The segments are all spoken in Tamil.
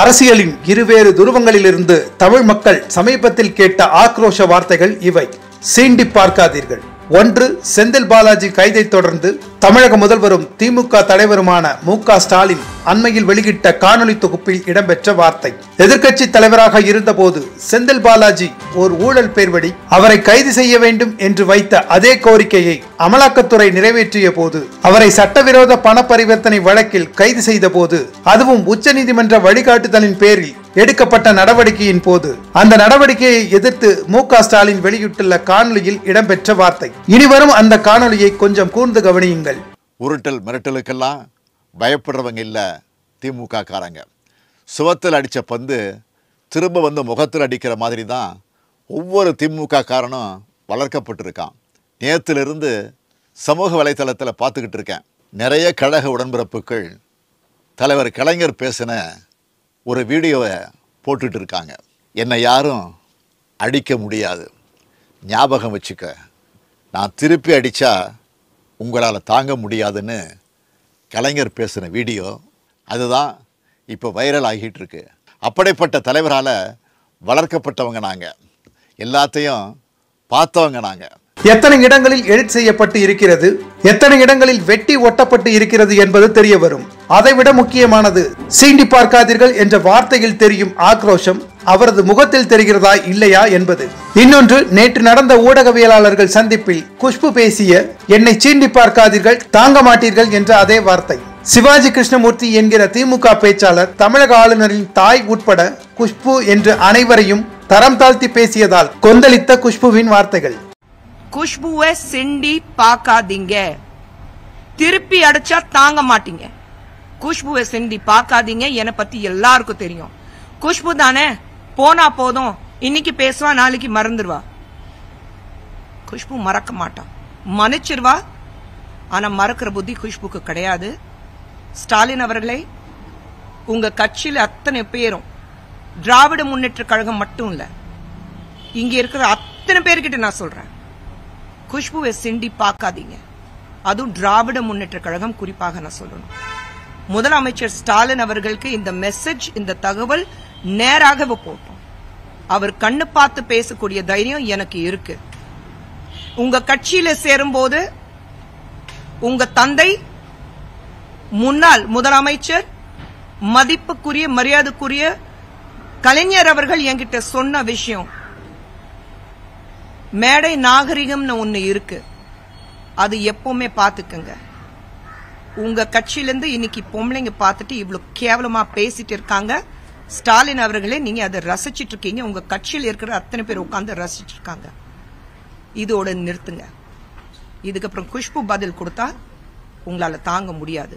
அரசியலின் இருவேறு துருவங்களிலிருந்து தமிழ் மக்கள் சமீபத்தில் கேட்ட ஆக்ரோஷ வார்த்தைகள் இவை. சீண்டி பார்க்காதீர்கள். ஒன்று செந்தில் பாலாஜி கைதை தொடர்ந்து தமிழக முதல்வரும் திமுக தலைவருமான மு க ஸ்டாலின் அண்மையில் வெளியிட்ட காணொளி தொகுப்பில் இடம்பெற்ற வார்த்தை. எதிர்க்கட்சி தலைவராக இருந்தபோது செந்தில் பாலாஜி ஒரு ஊழல் பேர்வடி அவரை கைது செய்ய வேண்டும் என்று வைத்த அதே கோரிக்கையை அமலாக்கத்துறை நிறைவேற்றிய போது அவரை சட்டவிரோத பண பரிவர்த்தனை வழக்கில் கைது செய்த போது அதுவும் உச்சநீதிமன்ற வழிகாட்டுதலின் பேரில் எடுக்கப்பட்ட நடவடிக்கையின் போது அந்த நடவடிக்கையை எதிர்த்து மு ஸ்டாலின் வெளியிட்டுள்ள காணொலியில் இடம்பெற்ற வார்த்தை. இனிவரும் அந்த காணொலியை கொஞ்சம் கூர்ந்து கவனியுங்கள். உருட்டல் மிரட்டலுக்கெல்லாம் பயப்படுறவங்க இல்லை திமுக காரங்க சுவத்தில் அடித்த பந்து திரும்ப வந்து முகத்தில் அடிக்கிற மாதிரி தான் ஒவ்வொரு திமுக காரனும் வளர்க்கப்பட்டிருக்கான். நேற்றுலேருந்து சமூக வலைத்தளத்தில் பார்த்துக்கிட்டு இருக்கேன். நிறைய கழக உடன்பிறப்புகள் தலைவர் கலைஞர் பேசின ஒரு வீடியோவை போட்டுட்டு இருக்காங்க. என்னை யாரும் அடிக்க முடியாது. ஞாபகம் வச்சுக்க நான் திருப்பி அடித்தா உங்களால் தாங்க முடியாதுன்னு கலைஞர் பேசின வீடியோ அதுதான் இப்போ வைரல் ஆகிட்டு இருக்கு அப்படிப்பட்ட தலைவரால் வளர்க்கப்பட்டவங்க நாங்கள் எல்லாத்தையும் பார்த்தவங்க நாங்கள் எத்தனை இடங்களில் எடிட் செய்யப்பட்டு இருக்கிறது எத்தனை இடங்களில் வெட்டி ஒட்டப்பட்டு இருக்கிறது என்பது தெரிய வரும். அதைவிட முக்கியமானது சீண்டி பார்க்காதீர்கள் என்ற வார்த்தையில் தெரியும் ஆக்ரோஷம் அவரது முகத்தில் தெரிகிறதா இல்லையா என்பது. இன்னொன்று நேற்று நடந்த ஊடகவியலாளர்கள் சந்திப்பில் குஷ்பு பேசிய என்னை சீண்டி பார்க்காதீர்கள் தாங்க மாட்டீர்கள் என்ற அதே வார்த்தை. சிவாஜி கிருஷ்ணமூர்த்தி என்கிற திமுக பேச்சாளர் தமிழக ஆளுநரின் தாய் உட்பட குஷ்பு என்று அனைவரையும் தரம் தாழ்த்தி பேசியதால் கொந்தளித்த குஷ்புவின் வார்த்தைகள். குஷ்புவை சிண்டி பார்க்காதீங்க. திருப்பி அடிச்சா தாங்க மாட்டீங்க. குஷ்புவை சிண்டி பார்க்காதீங்க என்னை பத்தி எல்லாருக்கும் தெரியும். குஷ்பு தானே போனா போதும். இன்னைக்கு பேசுவா நாளைக்கு மறந்துடுவா குஷ்பு மறக்க மாட்டான். மன்னிச்சிருவா. ஆனா மறக்கிற புத்தி குஷ்புக்கு கிடையாது. ஸ்டாலின் அவர்களை உங்க கட்சியில அத்தனை பேரும் திராவிட முன்னேற்ற கழகம் மட்டும் இல்ல இங்க இருக்கிற அத்தனை பேர்கிட்ட நான் சொல்றேன். குஷ்புவை சிண்டி பார்க்காதீங்க. அதுவும் திராவிட முன்னேற்ற கழகம் குறிப்பாக நான் சொல்லணும். முதலமைச்சர் ஸ்டாலின் அவர்களுக்கு இந்த மெசேஜ் இந்த தகவல் நேராகவே போட்டோம். அவர் கண்ணு பார்த்து பேசக்கூடிய தைரியம் எனக்கு இருக்கு. உங்க கட்சியில சேரும்போது உங்க தந்தை முன்னாள் முதலமைச்சர் மதிப்புக்குரிய மரியாதைக்குரிய கலைஞர் அவர்கள் என்கிட்ட சொன்ன விஷயம் மேடை நாகரிகம்னு ஒண்ணு இருக்கு. அது எப்பவுமே பாத்துக்கங்க உங்க கட்சியிலிருந்து இன்னைக்கு பொம்பளைங்க பார்த்துட்டு இவ்வளவு கேவலமா பேசிட்டு இருக்காங்க. ஸ்டாலின் அவர்களே நீங்க அதை ரசிச்சிட்டு இருக்கீங்க உங்க கட்சியில் இருக்கிற அத்தனை பேர் உட்காந்து ரசிச்சிட்டு இருக்காங்க இதோட நிறுத்துங்க. இதுக்கப்புறம் குஷ்பு பதில் கொடுத்தா உங்களால தாங்க முடியாது.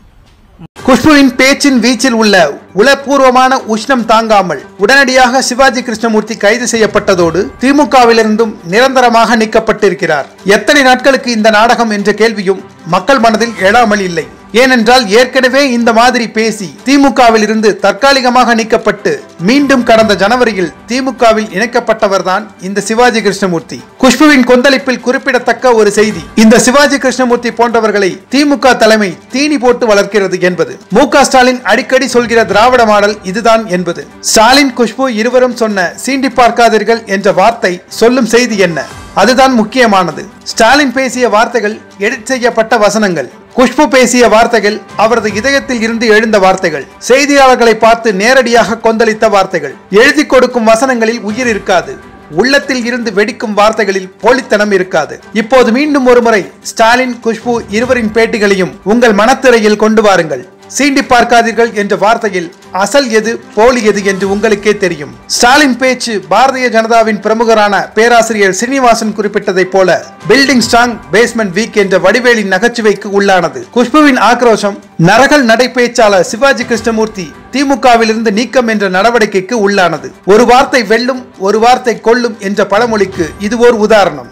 குஷ்புவின் பேச்சின் வீச்சில் உள்ள உளப்பூர்வமான உஷ்ணம் தாங்காமல் உடனடியாக சிவாஜி கிருஷ்ணமூர்த்தி கைது செய்யப்பட்டதோடு திமுகவிலிருந்தும் நிரந்தரமாக நீக்கப்பட்டிருக்கிறார். எத்தனை நாட்களுக்கு இந்த நாடகம் என்ற கேள்வியும் மக்கள் மனதில் எழாமல் இல்லை. ஏனென்றால் ஏற்கனவே இந்த மாதிரி பேசி திமுகவில் இருந்து தற்காலிகமாக நீக்கப்பட்டு மீண்டும் கடந்த ஜனவரியில் திமுகவில் இணைக்கப்பட்டவர்தான் இந்த சிவாஜி கிருஷ்ணமூர்த்தி. குஷ்புவின் கொந்தளிப்பில் குறிப்பிடத்தக்க ஒரு செய்தி இந்த சிவாஜி கிருஷ்ணமூர்த்தி போன்றவர்களை திமுக தலைமை தீனி போட்டு வளர்க்கிறது என்பது. மு ஸ்டாலின் அடிக்கடி சொல்கிற திராவிட மாடல் இதுதான் என்பது. ஸ்டாலின் குஷ்பு இருவரும் சொன்ன சீண்டி பார்க்காதீர்கள் என்ற வார்த்தை சொல்லும் செய்தி என்ன? அதுதான் முக்கியமானது. ஸ்டாலின் பேசிய வார்த்தைகள் எடிட் செய்யப்பட்ட வசனங்கள். குஷ்பு பேசிய வார்த்தைகள் அவரது இதயத்தில் இருந்து எழுந்த வார்த்தைகள். செய்தியாளர்களை பார்த்து நேரடியாக கொந்தளித்த வார்த்தைகள். எழுதி கொடுக்கும் வசனங்களில் உயிர் இருக்காது. உள்ளத்தில் இருந்து வெடிக்கும் வார்த்தைகளில் போலித்தனம் இருக்காது. இப்போது மீண்டும் ஒருமுறை ஸ்டாலின் குஷ்பு இருவரின் பேட்டிகளையும் உங்கள் மனத்திரையில் கொண்டு வாருங்கள். சீண்டி பார்க்காதீர்கள் என்ற வார்த்தையில் அசல் எது போலி எது என்று உங்களுக்கே தெரியும். ஸ்டாலின் பேச்சு பாரதிய ஜனதாவின் பிரமுகரான பேராசிரியர் சீனிவாசன் குறிப்பிட்டதைப் போல பில்டிங் ஸ்ட்ராங் பேஸ்மெண்ட் வீக் என்ற வடிவேலின் நகைச்சுவைக்கு உள்ளானது. குஷ்புவின் ஆக்ரோஷம் நரகல் நடை பேச்சாளர் சிவாஜி கிருஷ்ணமூர்த்தி திமுகவிலிருந்து நீக்கம் என்ற நடவடிக்கைக்கு உள்ளானது. ஒரு வார்த்தை வெல்லும் ஒரு வார்த்தை கொல்லும் என்ற பழமொழிக்கு இது ஓர் உதாரணம்.